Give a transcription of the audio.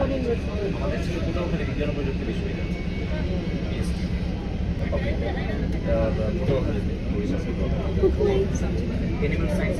আমাদের ছিল কোথাও ওখানে বিজ্ঞান ও প্রযুক্তি বিশ্ববিদ্যালয় ওকে পটুয়াখালীতে এনিম্যাল সায়েন্স